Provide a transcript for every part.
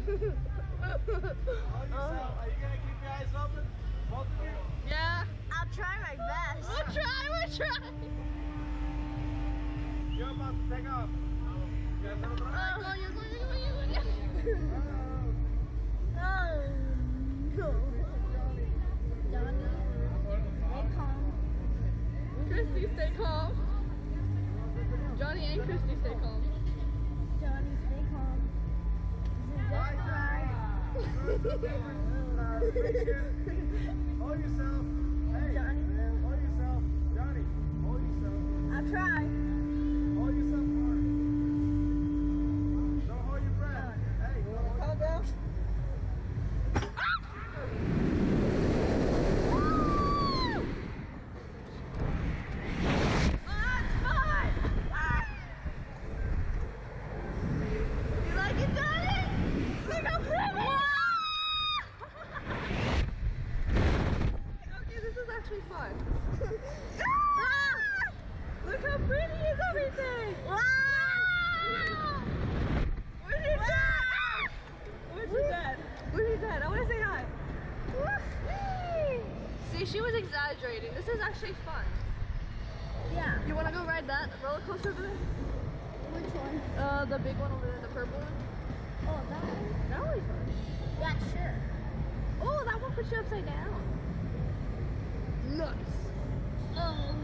Oh. Are you gonna keep your eyes open? Both of you? Yeah. I'll try my best. We'll try, we'll try. You're about to take off. Oh. Oh. Kristie, stay calm. Johnny and Kristie, stay calm. Hold yourself. Hey, Johnny, hold yourself. Johnny, hold yourself. I'll try. Hold yourself hard. Don't hold your breath. Hey, don't hold Calm down. You like it, Johnny? Look how pretty! okay, this is actually fun. Ah! Look how pretty is everything! Wow! Where's your dad? Where's your dad? Where's your dad? I want to say hi. See, she was exaggerating. This is actually fun. Yeah. You want to go ride that roller coaster over there? Which one? Uh, the big one over there, the purple one. Oh, that one. That was fun. Yeah, sure. Oh, that one puts you upside down. Nice. Oh.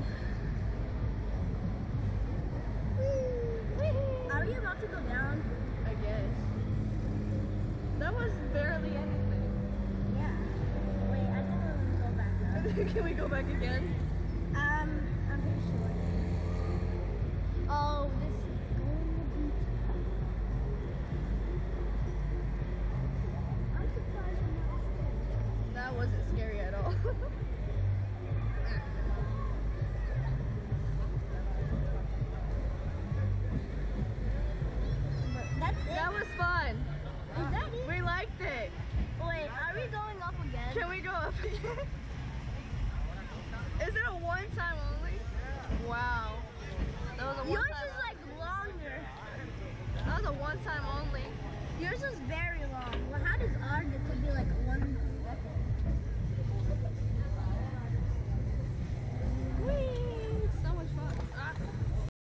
Are we about to go down? I guess. That was barely anything. Yeah. Wait, I think we're gonna go back up. Can we go back again? Um, I'm pretty sure. Oh, this is going to be tough. I'm surprised we're not scared. That wasn't scary at all. Wow. That was a one Yours time. is like longer. that was a one time only. Yours is very long.